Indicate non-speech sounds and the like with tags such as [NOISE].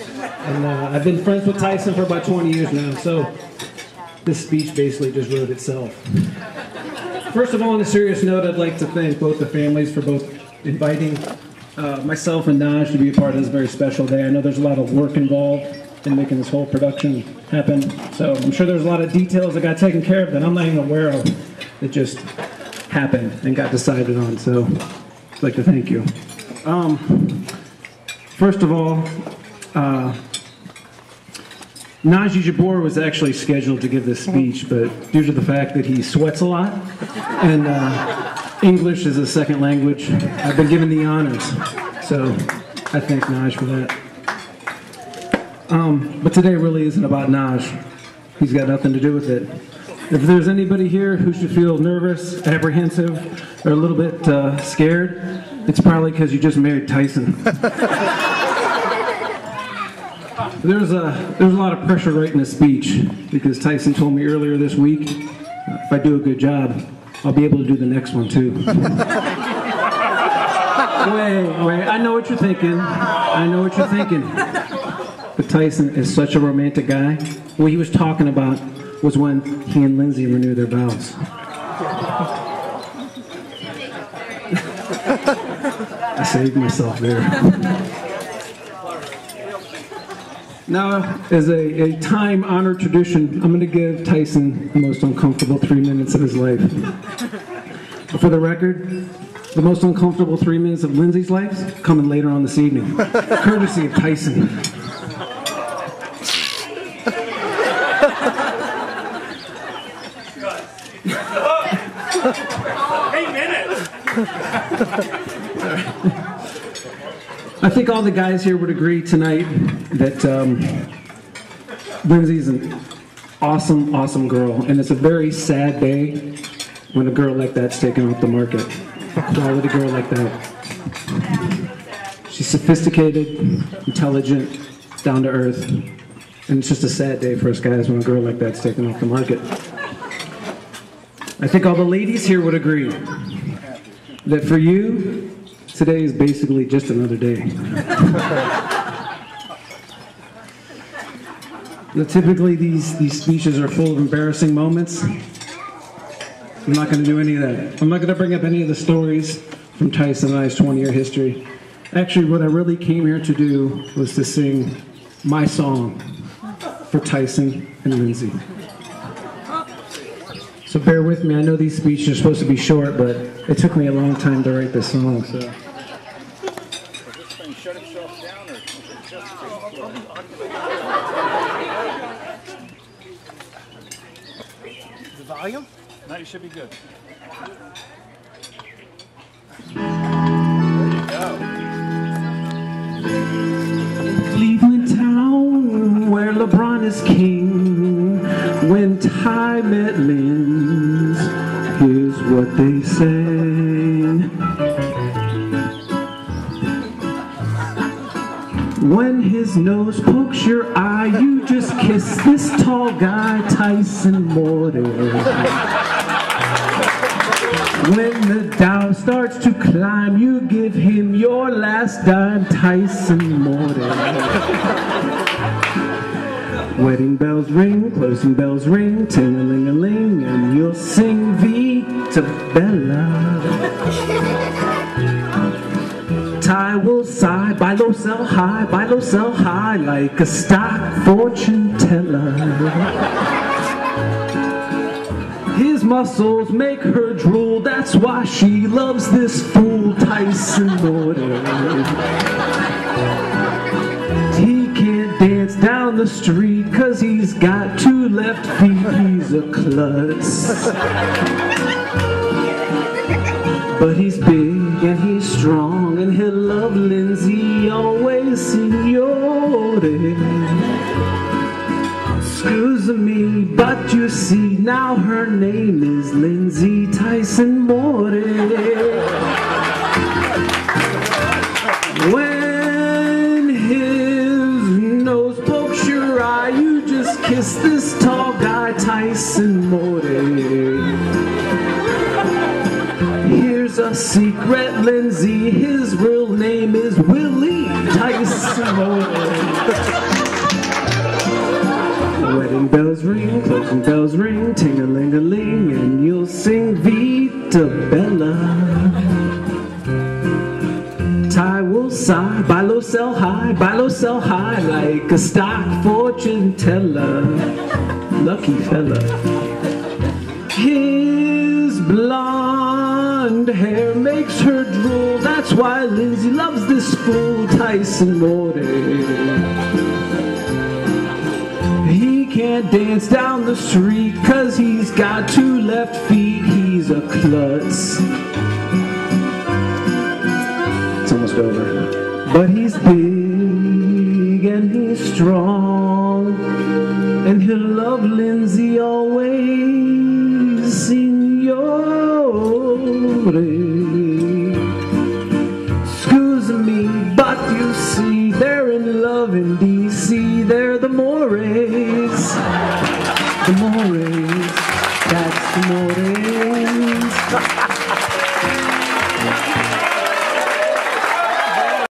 And uh, I've been friends with Tyson for about 20 years now, so this speech basically just wrote itself. First of all, on a serious note, I'd like to thank both the families for both inviting uh, myself and Naj to be a part of this very special day. I know there's a lot of work involved in making this whole production happen, so I'm sure there's a lot of details that got taken care of that I'm not even aware of that just happened and got decided on. So I'd like to thank you. Um, first of all, uh, Najee Jabor was actually scheduled to give this speech, but due to the fact that he sweats a lot and uh, English is a second language, I've been given the honors. So I thank Naj for that. Um, but today really isn't about Naj. He's got nothing to do with it. If there's anybody here who should feel nervous, apprehensive, or a little bit uh, scared, it's probably because you just married Tyson. [LAUGHS] there's a there's a lot of pressure writing a speech because Tyson told me earlier this week, if I do a good job, I'll be able to do the next one too. [LAUGHS] wait, wait, I know what you're thinking. I know what you're thinking. But Tyson is such a romantic guy. What he was talking about was when he and Lindsay renewed their vows. [LAUGHS] I saved myself there. [LAUGHS] Now, as a, a time honored tradition, I'm going to give Tyson the most uncomfortable three minutes of his life. For the record, the most uncomfortable three minutes of Lindsay's life coming later on this evening, courtesy of Tyson. Eight minutes. [LAUGHS] I think all the guys here would agree tonight that um, Lindsay's an awesome, awesome girl, and it's a very sad day when a girl like that's taken off the market. A quality girl like that. She's sophisticated, intelligent, down to earth, and it's just a sad day for us guys when a girl like that's taken off the market. I think all the ladies here would agree that for you, today is basically just another day. [LAUGHS] now, typically, these, these speeches are full of embarrassing moments. I'm not going to do any of that. I'm not going to bring up any of the stories from Tyson and I's 20 year history. Actually, what I really came here to do was to sing my song for Tyson and Lindsay. So bear with me. I know these speeches are supposed to be short, but it took me a long time to write this song. So. Shut itself down or The volume? No, you should be good. There you go. Cleveland town where LeBron is king. When Ty met Linz, here's what they sang. His nose pokes your eye, you just kiss this tall guy, Tyson Morton. When the Dow starts to climb, you give him your last dime, Tyson Morton. Wedding bells ring, closing bells ring, ting-a-ling-a-ling, and you'll sing Vita Bella. Ty will sigh, buy low, sell high, buy low, sell high, like a stock fortune teller. His muscles make her drool, that's why she loves this fool, Tyson Morton. He can't dance down the street, cause he's got two left feet, he's a klutz. But he's big and he's strong and he'll love Lindsay always, signore. Excuse me, but you see now her name is Lindsay Tyson Moore. Secret Lindsay, his real name is Willie Tyson. Wedding bells ring, closing bells ring, ting-a-ling-a-ling, and you'll sing Vita Bella. Ty will sigh, buy low, sell high, buy low, sell high, like a stock fortune teller. Lucky fella. His blonde hair makes her drool. That's why Lindsay loves this fool, Tyson Morty. He can't dance down the street cause he's got two left feet. He's a klutz. It's almost over. But he's big and he's strong. And he'll love Lindsay always, the more. The more. That's the more.